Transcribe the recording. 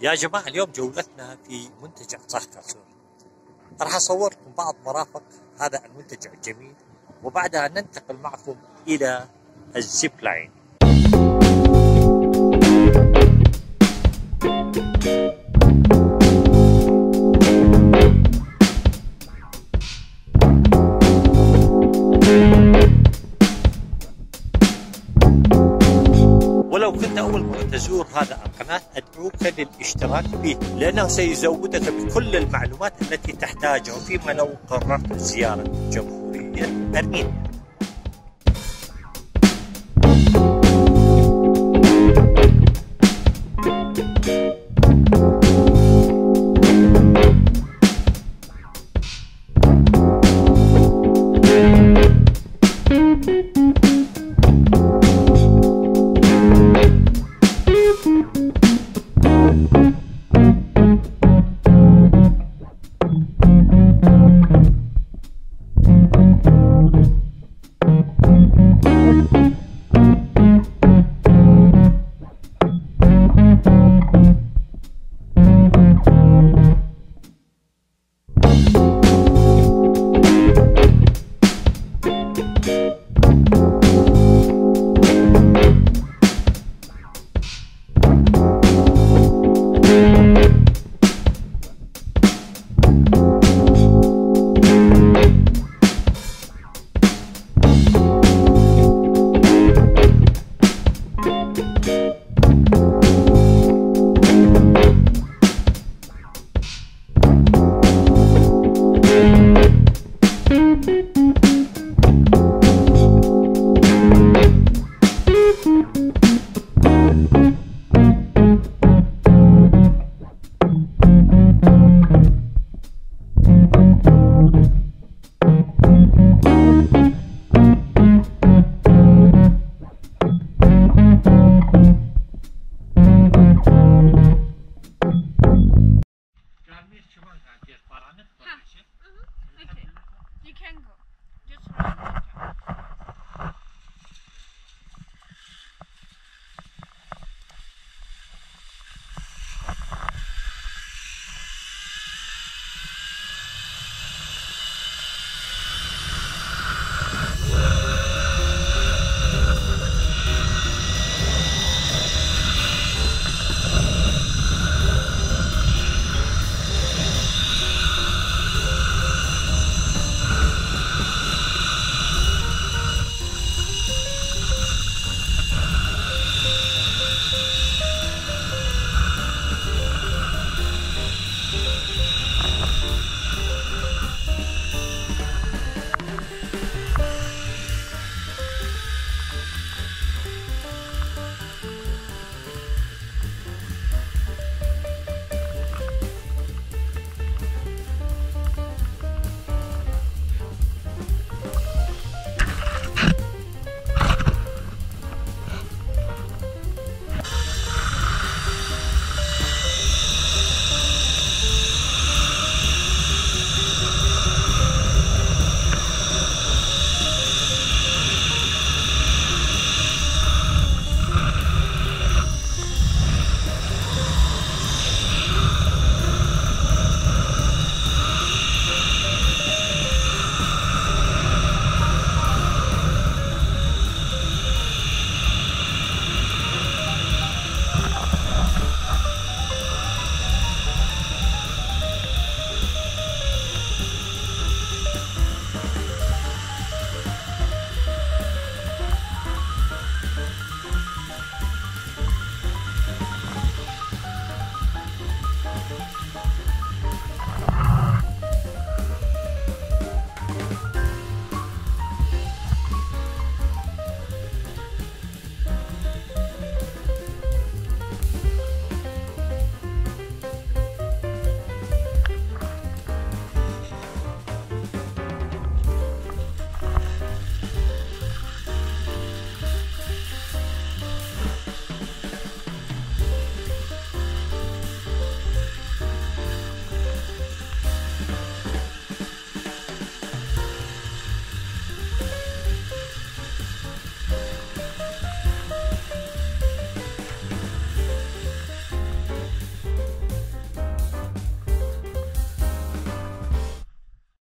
يا جماعة اليوم جولتنا في منتجع صح كاسور راح أصور لكم بعض مرافق هذا المنتجع الجميل وبعدها ننتقل معكم إلى الزيب لاين. كنت أول مرة تزور هذا القناة أدعوك للاشتراك فيه لأنه سيزودك بكل المعلومات التي تحتاجها فيما لو قررت زيارة جمهورية أرمينيا.